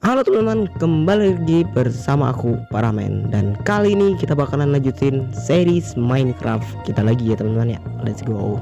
Halo teman-teman, kembali lagi bersama aku Paramen. Dan kali ini kita bakalan lanjutin series Minecraft. Kita lagi ya teman-teman ya, let's go.